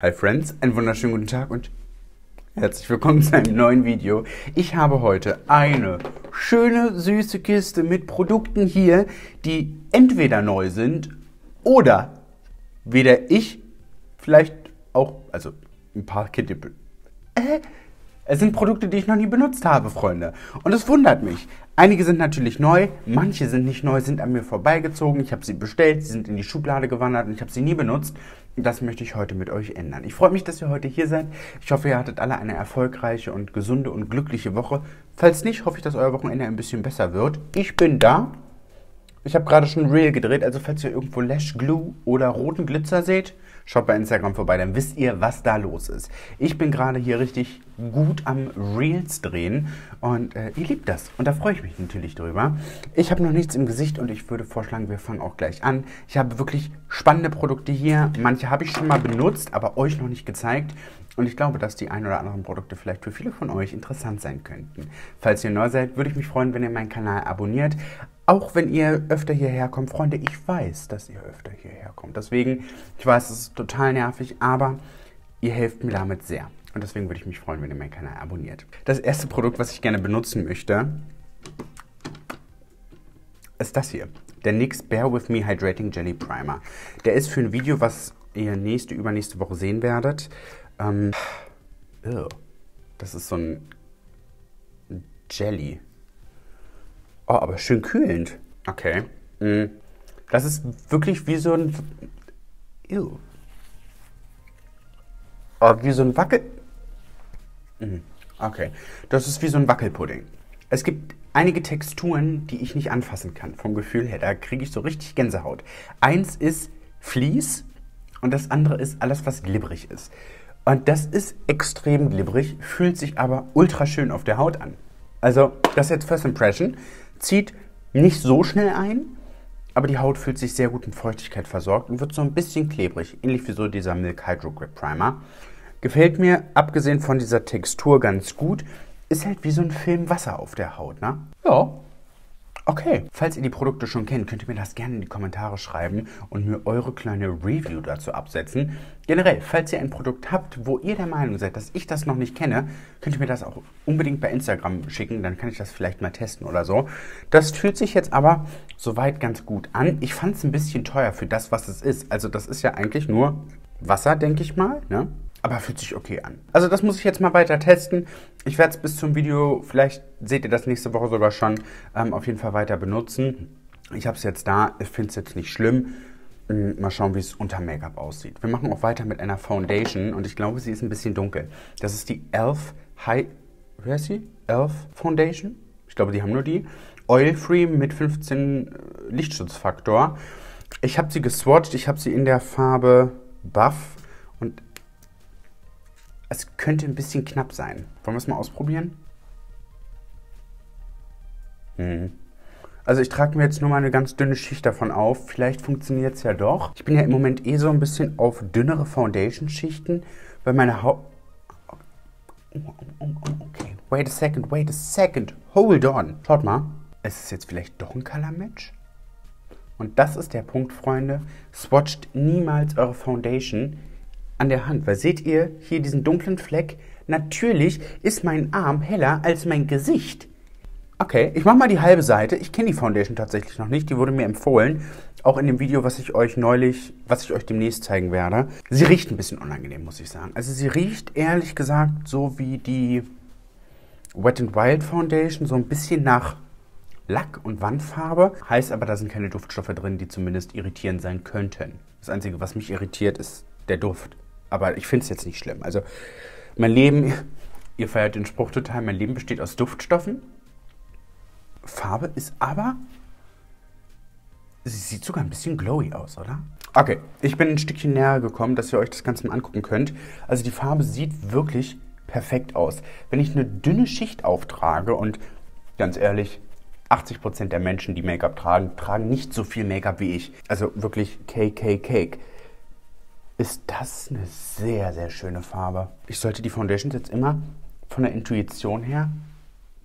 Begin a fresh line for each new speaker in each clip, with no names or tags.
Hi Friends, einen wunderschönen guten Tag und herzlich willkommen zu einem neuen Video. Ich habe heute eine schöne, süße Kiste mit Produkten hier, die entweder neu sind oder weder ich, vielleicht auch, also ein paar Kinder. Äh, es sind Produkte, die ich noch nie benutzt habe, Freunde. Und es wundert mich. Einige sind natürlich neu, manche sind nicht neu, sind an mir vorbeigezogen. Ich habe sie bestellt, sie sind in die Schublade gewandert und ich habe sie nie benutzt. Das möchte ich heute mit euch ändern. Ich freue mich, dass ihr heute hier seid. Ich hoffe, ihr hattet alle eine erfolgreiche und gesunde und glückliche Woche. Falls nicht, hoffe ich, dass euer Wochenende ein bisschen besser wird. Ich bin da. Ich habe gerade schon Reel gedreht, also falls ihr irgendwo Lash Glue oder roten Glitzer seht, schaut bei Instagram vorbei, dann wisst ihr, was da los ist. Ich bin gerade hier richtig gut am Reels drehen und äh, ihr liebt das und da freue ich mich natürlich drüber. Ich habe noch nichts im Gesicht und ich würde vorschlagen, wir fangen auch gleich an. Ich habe wirklich spannende Produkte hier. Manche habe ich schon mal benutzt, aber euch noch nicht gezeigt. Und ich glaube, dass die ein oder anderen Produkte vielleicht für viele von euch interessant sein könnten. Falls ihr neu seid, würde ich mich freuen, wenn ihr meinen Kanal abonniert. Auch wenn ihr öfter hierher kommt, Freunde, ich weiß, dass ihr öfter hierher kommt. Deswegen, ich weiß, es ist total nervig, aber ihr helft mir damit sehr. Und deswegen würde ich mich freuen, wenn ihr meinen Kanal abonniert. Das erste Produkt, was ich gerne benutzen möchte, ist das hier. Der NYX Bear With Me Hydrating Jelly Primer. Der ist für ein Video, was ihr nächste, übernächste Woche sehen werdet. Ähm, ew, das ist so ein Jelly. Oh, aber schön kühlend. Okay. Mm. Das ist wirklich wie so ein. Ew. Oh, wie so ein Wackel. Mm. Okay. Das ist wie so ein Wackelpudding. Es gibt einige Texturen, die ich nicht anfassen kann, vom Gefühl her. Da kriege ich so richtig Gänsehaut. Eins ist Vlies und das andere ist alles, was glibberig ist. Und das ist extrem glibberig, fühlt sich aber ultra schön auf der Haut an. Also, das ist jetzt First Impression. Zieht nicht so schnell ein, aber die Haut fühlt sich sehr gut mit Feuchtigkeit versorgt und wird so ein bisschen klebrig, ähnlich wie so dieser Milk Hydro Grip Primer. Gefällt mir, abgesehen von dieser Textur, ganz gut. Ist halt wie so ein Film Wasser auf der Haut, ne? Ja, Okay, falls ihr die Produkte schon kennt, könnt ihr mir das gerne in die Kommentare schreiben und mir eure kleine Review dazu absetzen. Generell, falls ihr ein Produkt habt, wo ihr der Meinung seid, dass ich das noch nicht kenne, könnt ihr mir das auch unbedingt bei Instagram schicken, dann kann ich das vielleicht mal testen oder so. Das fühlt sich jetzt aber soweit ganz gut an. Ich fand es ein bisschen teuer für das, was es ist. Also das ist ja eigentlich nur Wasser, denke ich mal, ne? Aber fühlt sich okay an. Also das muss ich jetzt mal weiter testen. Ich werde es bis zum Video, vielleicht seht ihr das nächste Woche sogar schon, ähm, auf jeden Fall weiter benutzen. Ich habe es jetzt da, ich finde es jetzt nicht schlimm. Mm, mal schauen, wie es unter Make-up aussieht. Wir machen auch weiter mit einer Foundation und ich glaube, sie ist ein bisschen dunkel. Das ist die Elf High... Wer ist sie? Elf Foundation? Ich glaube, die haben nur die. Oil-free mit 15 äh, Lichtschutzfaktor. Ich habe sie geswatcht. Ich habe sie in der Farbe Buff und es könnte ein bisschen knapp sein. Wollen wir es mal ausprobieren? Hm. Also ich trage mir jetzt nur mal eine ganz dünne Schicht davon auf. Vielleicht funktioniert es ja doch. Ich bin ja im Moment eh so ein bisschen auf dünnere Foundation-Schichten, weil meine Haut... Okay, wait a second, wait a second. Hold on. Schaut mal. Ist es jetzt vielleicht doch ein Color Match? Und das ist der Punkt, Freunde. Swatcht niemals eure Foundation an der Hand. Weil seht ihr hier diesen dunklen Fleck? Natürlich ist mein Arm heller als mein Gesicht. Okay, ich mache mal die halbe Seite. Ich kenne die Foundation tatsächlich noch nicht. Die wurde mir empfohlen. Auch in dem Video, was ich euch neulich, was ich euch demnächst zeigen werde. Sie riecht ein bisschen unangenehm, muss ich sagen. Also sie riecht ehrlich gesagt so wie die Wet n Wild Foundation. So ein bisschen nach Lack und Wandfarbe. Heißt aber, da sind keine Duftstoffe drin, die zumindest irritierend sein könnten. Das Einzige, was mich irritiert, ist der Duft. Aber ich finde es jetzt nicht schlimm. Also mein Leben, ihr feiert den Spruch total, mein Leben besteht aus Duftstoffen. Farbe ist aber, sie sieht sogar ein bisschen glowy aus, oder? Okay, ich bin ein Stückchen näher gekommen, dass ihr euch das Ganze mal angucken könnt. Also die Farbe sieht wirklich perfekt aus. Wenn ich eine dünne Schicht auftrage und ganz ehrlich, 80% der Menschen, die Make-up tragen, tragen nicht so viel Make-up wie ich. Also wirklich Cake, Cake, Cake ist das eine sehr, sehr schöne Farbe. Ich sollte die Foundations jetzt immer von der Intuition her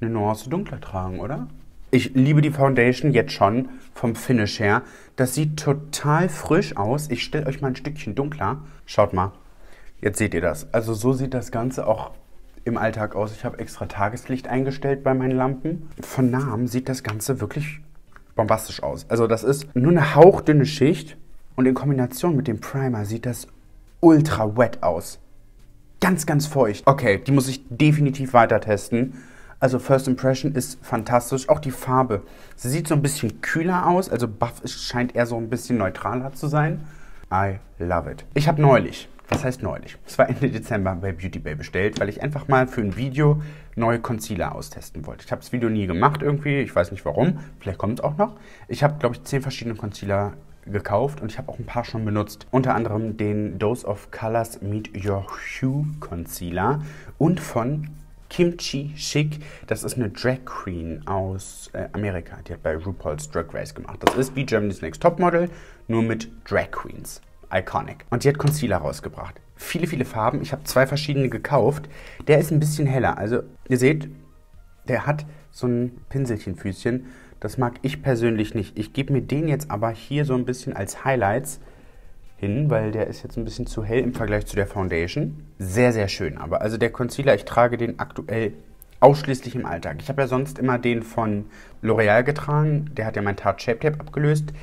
eine Nuance dunkler tragen, oder? Ich liebe die Foundation jetzt schon vom Finish her. Das sieht total frisch aus. Ich stelle euch mal ein Stückchen dunkler. Schaut mal. Jetzt seht ihr das. Also so sieht das Ganze auch im Alltag aus. Ich habe extra Tageslicht eingestellt bei meinen Lampen. Von Namen sieht das Ganze wirklich bombastisch aus. Also das ist nur eine hauchdünne Schicht und in Kombination mit dem Primer sieht das ultra wet aus. Ganz, ganz feucht. Okay, die muss ich definitiv weiter testen. Also First Impression ist fantastisch. Auch die Farbe. Sie sieht so ein bisschen kühler aus. Also Buff scheint eher so ein bisschen neutraler zu sein. I love it. Ich habe neulich was heißt neulich? Es war Ende Dezember bei Beauty Bay bestellt, weil ich einfach mal für ein Video neue Concealer austesten wollte. Ich habe das Video nie gemacht irgendwie, ich weiß nicht warum, vielleicht kommt es auch noch. Ich habe, glaube ich, zehn verschiedene Concealer gekauft und ich habe auch ein paar schon benutzt. Unter anderem den Dose of Colors Meet Your Hue Concealer und von Kimchi Chic. Das ist eine Drag Queen aus äh, Amerika. Die hat bei RuPaul's Drag Race gemacht. Das ist wie Germany's Next Topmodel, nur mit Drag Queens. Iconic. Und die hat Concealer rausgebracht. Viele, viele Farben. Ich habe zwei verschiedene gekauft. Der ist ein bisschen heller. Also ihr seht, der hat so ein Pinselchenfüßchen. Das mag ich persönlich nicht. Ich gebe mir den jetzt aber hier so ein bisschen als Highlights hin, weil der ist jetzt ein bisschen zu hell im Vergleich zu der Foundation. Sehr, sehr schön. Aber also der Concealer, ich trage den aktuell ausschließlich im Alltag. Ich habe ja sonst immer den von L'Oreal getragen. Der hat ja mein Tarte Shape Tape abgelöst.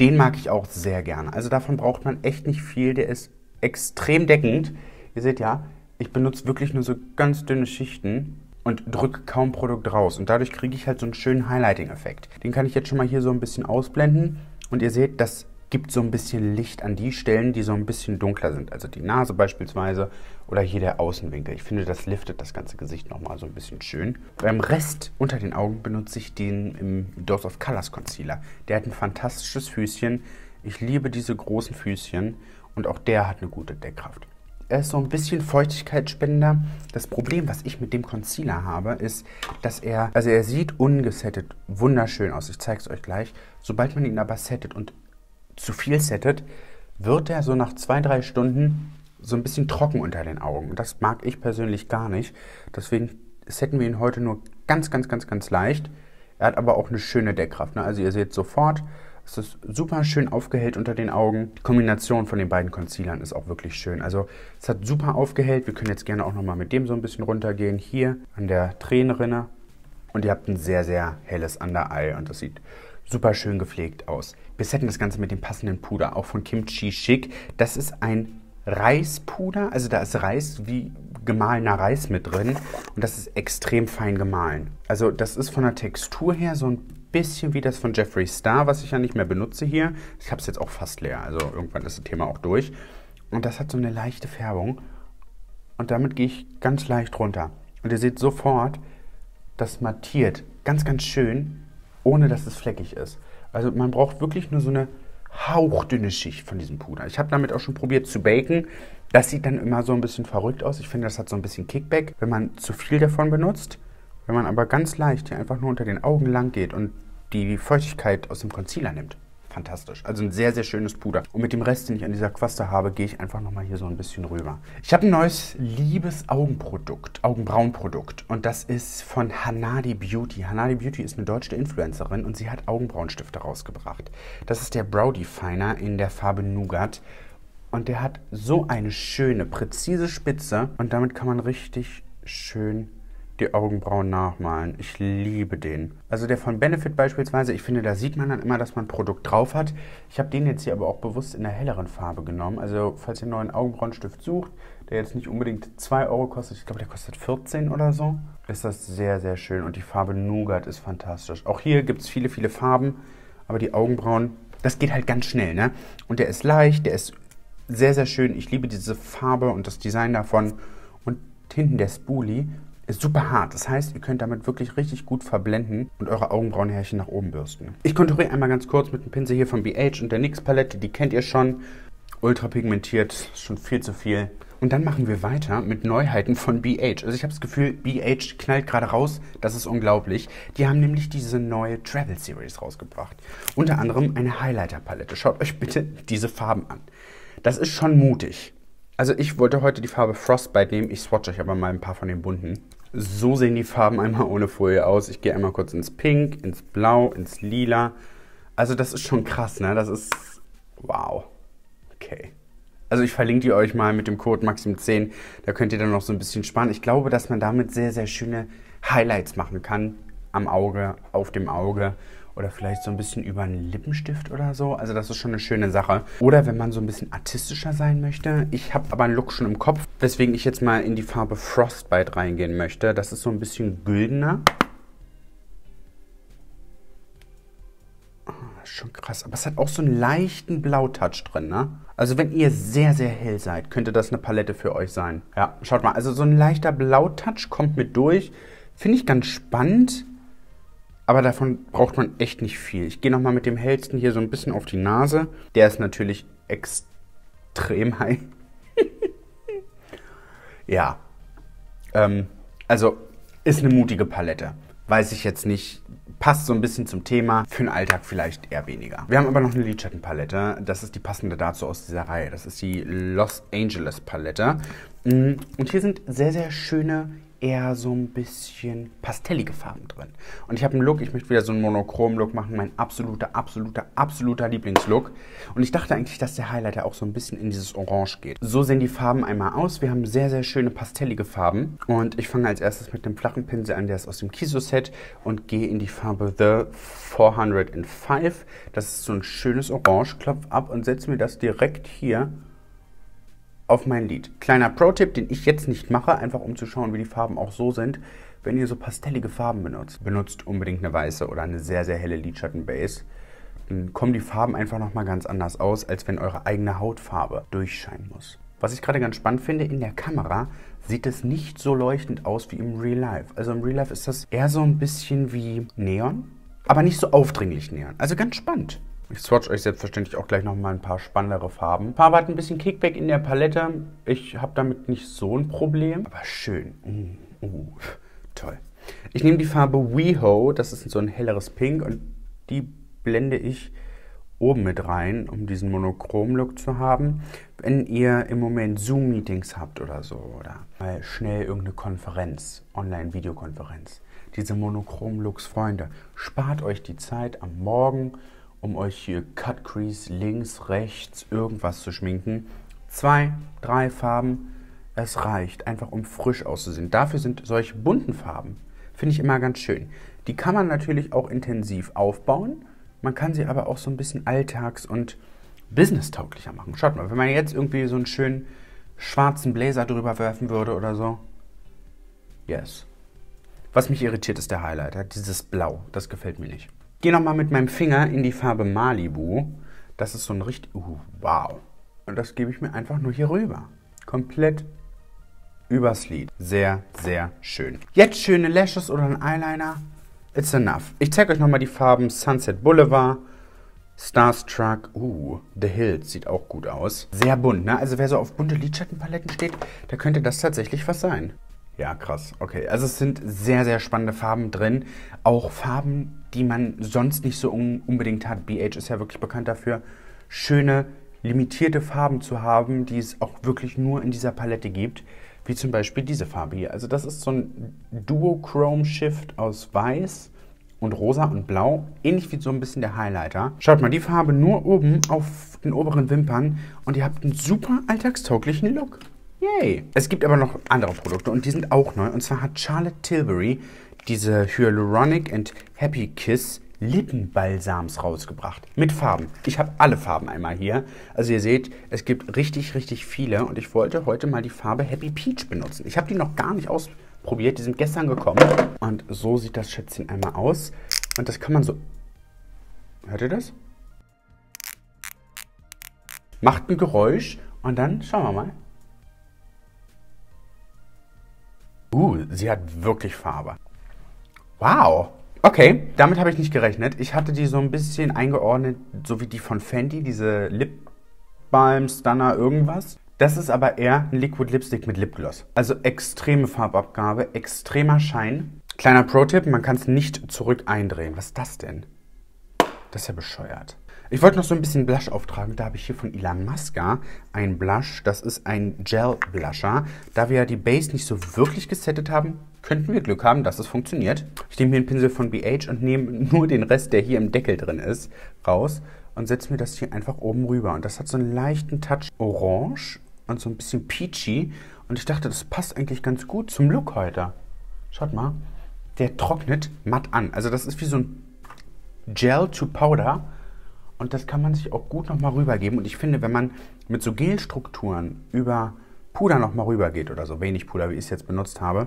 Den mag ich auch sehr gerne. Also davon braucht man echt nicht viel. Der ist extrem deckend. Ihr seht ja, ich benutze wirklich nur so ganz dünne Schichten und drücke kaum Produkt raus. Und dadurch kriege ich halt so einen schönen Highlighting-Effekt. Den kann ich jetzt schon mal hier so ein bisschen ausblenden. Und ihr seht, das gibt so ein bisschen Licht an die Stellen, die so ein bisschen dunkler sind. Also die Nase beispielsweise oder hier der Außenwinkel. Ich finde, das liftet das ganze Gesicht nochmal so ein bisschen schön. Beim Rest unter den Augen benutze ich den im Dose of Colors Concealer. Der hat ein fantastisches Füßchen. Ich liebe diese großen Füßchen und auch der hat eine gute Deckkraft. Er ist so ein bisschen Feuchtigkeitsspender. Das Problem, was ich mit dem Concealer habe, ist, dass er, also er sieht ungesettet wunderschön aus. Ich zeige es euch gleich. Sobald man ihn aber settet und zu viel settet, wird er so nach zwei, drei Stunden so ein bisschen trocken unter den Augen. Und das mag ich persönlich gar nicht. Deswegen setten wir ihn heute nur ganz, ganz, ganz, ganz leicht. Er hat aber auch eine schöne Deckkraft. Ne? Also ihr seht sofort, es ist super schön aufgehellt unter den Augen. Die Kombination von den beiden Concealern ist auch wirklich schön. Also es hat super aufgehellt. Wir können jetzt gerne auch nochmal mit dem so ein bisschen runtergehen. Hier an der Tränenrinne. Und ihr habt ein sehr, sehr helles Under Eye und das sieht super schön gepflegt aus. Wir setzen das Ganze mit dem passenden Puder, auch von Kimchi Chic. Das ist ein Reispuder, also da ist Reis wie gemahlener Reis mit drin und das ist extrem fein gemahlen. Also das ist von der Textur her so ein bisschen wie das von Jeffree Star, was ich ja nicht mehr benutze hier. Ich habe es jetzt auch fast leer, also irgendwann ist das Thema auch durch. Und das hat so eine leichte Färbung und damit gehe ich ganz leicht runter. Und ihr seht sofort, das mattiert ganz, ganz schön ohne dass es fleckig ist. Also man braucht wirklich nur so eine hauchdünne Schicht von diesem Puder. Ich habe damit auch schon probiert zu baken. Das sieht dann immer so ein bisschen verrückt aus. Ich finde, das hat so ein bisschen Kickback, wenn man zu viel davon benutzt. Wenn man aber ganz leicht hier einfach nur unter den Augen lang geht und die Feuchtigkeit aus dem Concealer nimmt fantastisch. Also ein sehr, sehr schönes Puder. Und mit dem Rest, den ich an dieser Quaste habe, gehe ich einfach nochmal hier so ein bisschen rüber. Ich habe ein neues liebes Augenprodukt, Augenbrauenprodukt. Und das ist von Hanadi Beauty. Hanadi Beauty ist eine deutsche Influencerin und sie hat Augenbrauenstifte rausgebracht. Das ist der Brow Definer in der Farbe Nougat. Und der hat so eine schöne, präzise Spitze. Und damit kann man richtig schön die Augenbrauen nachmalen. Ich liebe den. Also der von Benefit beispielsweise, ich finde, da sieht man dann immer, dass man ein Produkt drauf hat. Ich habe den jetzt hier aber auch bewusst in der helleren Farbe genommen. Also falls ihr einen neuen Augenbrauenstift sucht, der jetzt nicht unbedingt 2 Euro kostet, ich glaube, der kostet 14 oder so, ist das sehr, sehr schön. Und die Farbe Nougat ist fantastisch. Auch hier gibt es viele, viele Farben, aber die Augenbrauen, das geht halt ganz schnell, ne? Und der ist leicht, der ist sehr, sehr schön. Ich liebe diese Farbe und das Design davon. Und hinten der Spoolie ist super hart. Das heißt, ihr könnt damit wirklich richtig gut verblenden und eure Augenbrauenhärchen nach oben bürsten. Ich konturiere einmal ganz kurz mit dem Pinsel hier von BH und der NYX Palette. Die kennt ihr schon. Ultra pigmentiert, schon viel zu viel. Und dann machen wir weiter mit Neuheiten von BH. Also ich habe das Gefühl, BH knallt gerade raus. Das ist unglaublich. Die haben nämlich diese neue Travel Series rausgebracht. Unter anderem eine Highlighter-Palette. Schaut euch bitte diese Farben an. Das ist schon mutig. Also ich wollte heute die Farbe Frostbite nehmen. Ich swatche euch aber mal ein paar von den bunten. So sehen die Farben einmal ohne Folie aus. Ich gehe einmal kurz ins Pink, ins Blau, ins Lila. Also das ist schon krass, ne? Das ist... Wow. Okay. Also ich verlinke die euch mal mit dem Code Maxim10. Da könnt ihr dann noch so ein bisschen sparen. Ich glaube, dass man damit sehr, sehr schöne Highlights machen kann. Am Auge, auf dem Auge oder vielleicht so ein bisschen über einen Lippenstift oder so. Also das ist schon eine schöne Sache. Oder wenn man so ein bisschen artistischer sein möchte. Ich habe aber einen Look schon im Kopf, weswegen ich jetzt mal in die Farbe Frostbite reingehen möchte. Das ist so ein bisschen güldener. Ist schon krass. Aber es hat auch so einen leichten Blautouch drin, ne? Also wenn ihr sehr, sehr hell seid, könnte das eine Palette für euch sein. Ja, schaut mal. Also so ein leichter Blautouch kommt mit durch. Finde ich ganz spannend. Aber davon braucht man echt nicht viel. Ich gehe nochmal mit dem hellsten hier so ein bisschen auf die Nase. Der ist natürlich extrem high. ja. Ähm, also ist eine mutige Palette. Weiß ich jetzt nicht. Passt so ein bisschen zum Thema. Für den Alltag vielleicht eher weniger. Wir haben aber noch eine Lidschattenpalette. Das ist die passende dazu aus dieser Reihe. Das ist die Los Angeles Palette. Mm, und hier sind sehr, sehr schöne eher so ein bisschen pastellige Farben drin. Und ich habe einen Look, ich möchte wieder so einen Monochrom-Look machen, mein absoluter, absoluter, absoluter Lieblingslook. Und ich dachte eigentlich, dass der Highlighter auch so ein bisschen in dieses Orange geht. So sehen die Farben einmal aus. Wir haben sehr, sehr schöne pastellige Farben. Und ich fange als erstes mit dem flachen Pinsel an, der ist aus dem Kiso-Set und gehe in die Farbe The 405. Das ist so ein schönes Orange. Klopf ab und setze mir das direkt hier auf mein Lied. Kleiner Pro-Tipp, den ich jetzt nicht mache, einfach um zu schauen, wie die Farben auch so sind. Wenn ihr so pastellige Farben benutzt, benutzt unbedingt eine weiße oder eine sehr, sehr helle Lidschattenbase. Dann kommen die Farben einfach nochmal ganz anders aus, als wenn eure eigene Hautfarbe durchscheinen muss. Was ich gerade ganz spannend finde, in der Kamera sieht es nicht so leuchtend aus wie im Real Life. Also im Real Life ist das eher so ein bisschen wie Neon, aber nicht so aufdringlich Neon. Also ganz spannend. Ich swatch euch selbstverständlich auch gleich nochmal ein paar spannendere Farben. Farbe hat ein bisschen Kickback in der Palette. Ich habe damit nicht so ein Problem. Aber schön. Uh, uh, toll. Ich nehme die Farbe WeHo. Das ist so ein helleres Pink. Und die blende ich oben mit rein, um diesen Monochrom-Look zu haben. Wenn ihr im Moment Zoom-Meetings habt oder so, oder mal schnell irgendeine Konferenz, Online-Videokonferenz. Diese Monochrom-Looks, Freunde, spart euch die Zeit am Morgen um euch hier Cut Crease links, rechts, irgendwas zu schminken. Zwei, drei Farben, es reicht, einfach um frisch auszusehen. Dafür sind solche bunten Farben, finde ich immer ganz schön. Die kann man natürlich auch intensiv aufbauen, man kann sie aber auch so ein bisschen alltags- und businesstauglicher machen. Schaut mal, wenn man jetzt irgendwie so einen schönen schwarzen Blazer drüber werfen würde oder so. Yes. Was mich irritiert, ist der Highlighter. Dieses Blau, das gefällt mir nicht. Gehe nochmal mit meinem Finger in die Farbe Malibu. Das ist so ein richtig... Uh, wow. Und das gebe ich mir einfach nur hier rüber. Komplett übers Lid. Sehr, sehr schön. Jetzt schöne Lashes oder ein Eyeliner. It's enough. Ich zeige euch nochmal die Farben Sunset Boulevard, Starstruck, uh, The Hills sieht auch gut aus. Sehr bunt, ne? Also wer so auf bunte Lidschattenpaletten steht, da könnte das tatsächlich was sein. Ja, krass. Okay, also es sind sehr, sehr spannende Farben drin. Auch Farben, die man sonst nicht so un unbedingt hat. BH ist ja wirklich bekannt dafür, schöne, limitierte Farben zu haben, die es auch wirklich nur in dieser Palette gibt. Wie zum Beispiel diese Farbe hier. Also das ist so ein Duo-Chrome-Shift aus Weiß und Rosa und Blau. Ähnlich wie so ein bisschen der Highlighter. Schaut mal, die Farbe nur oben auf den oberen Wimpern und ihr habt einen super alltagstauglichen Look. Yay! Es gibt aber noch andere Produkte und die sind auch neu. Und zwar hat Charlotte Tilbury diese Hyaluronic and Happy Kiss Lippenbalsams rausgebracht. Mit Farben. Ich habe alle Farben einmal hier. Also ihr seht, es gibt richtig, richtig viele. Und ich wollte heute mal die Farbe Happy Peach benutzen. Ich habe die noch gar nicht ausprobiert. Die sind gestern gekommen. Und so sieht das Schätzchen einmal aus. Und das kann man so... Hört ihr das? Macht ein Geräusch. Und dann schauen wir mal. Uh, sie hat wirklich Farbe. Wow. Okay, damit habe ich nicht gerechnet. Ich hatte die so ein bisschen eingeordnet, so wie die von Fenty, diese Lip Balm Stunner irgendwas. Das ist aber eher ein Liquid Lipstick mit Lipgloss. Also extreme Farbabgabe, extremer Schein. Kleiner Pro-Tipp, man kann es nicht zurück eindrehen. Was ist das denn? Das ist ja bescheuert. Ich wollte noch so ein bisschen Blush auftragen. Da habe ich hier von Ilamasca ein Blush. Das ist ein Gel-Blusher. Da wir ja die Base nicht so wirklich gesettet haben, könnten wir Glück haben, dass es funktioniert. Ich nehme hier einen Pinsel von BH und nehme nur den Rest, der hier im Deckel drin ist, raus und setze mir das hier einfach oben rüber. Und das hat so einen leichten Touch Orange und so ein bisschen peachy. Und ich dachte, das passt eigentlich ganz gut zum Look heute. Schaut mal, der trocknet matt an. Also das ist wie so ein Gel to Powder. Und das kann man sich auch gut nochmal rübergeben. Und ich finde, wenn man mit so Gelstrukturen über Puder nochmal rübergeht oder so wenig Puder, wie ich es jetzt benutzt habe,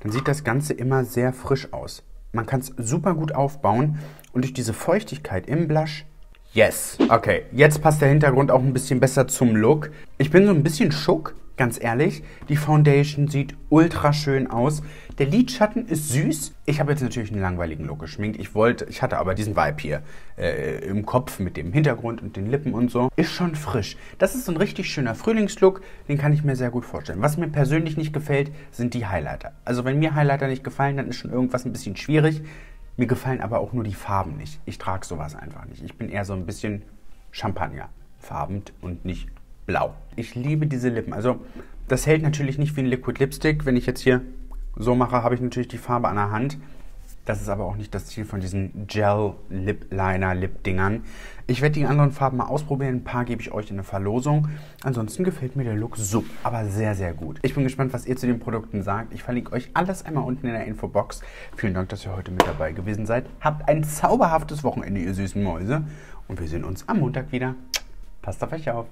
dann sieht das Ganze immer sehr frisch aus. Man kann es super gut aufbauen und durch diese Feuchtigkeit im Blush Yes. Okay, jetzt passt der Hintergrund auch ein bisschen besser zum Look. Ich bin so ein bisschen schock, ganz ehrlich. Die Foundation sieht ultra schön aus. Der Lidschatten ist süß. Ich habe jetzt natürlich einen langweiligen Look geschminkt. Ich wollte, ich hatte aber diesen Vibe hier äh, im Kopf mit dem Hintergrund und den Lippen und so. Ist schon frisch. Das ist so ein richtig schöner Frühlingslook. Den kann ich mir sehr gut vorstellen. Was mir persönlich nicht gefällt, sind die Highlighter. Also wenn mir Highlighter nicht gefallen, dann ist schon irgendwas ein bisschen schwierig. Mir gefallen aber auch nur die Farben nicht. Ich trage sowas einfach nicht. Ich bin eher so ein bisschen Champagner-farbend und nicht blau. Ich liebe diese Lippen. Also das hält natürlich nicht wie ein Liquid Lipstick. Wenn ich jetzt hier so mache, habe ich natürlich die Farbe an der Hand. Das ist aber auch nicht das Ziel von diesen Gel-Lip-Liner-Lip-Dingern. Ich werde die anderen Farben mal ausprobieren. Ein paar gebe ich euch in eine Verlosung. Ansonsten gefällt mir der Look so, aber sehr, sehr gut. Ich bin gespannt, was ihr zu den Produkten sagt. Ich verlinke euch alles einmal unten in der Infobox. Vielen Dank, dass ihr heute mit dabei gewesen seid. Habt ein zauberhaftes Wochenende, ihr süßen Mäuse. Und wir sehen uns am Montag wieder. Passt auf euch auf.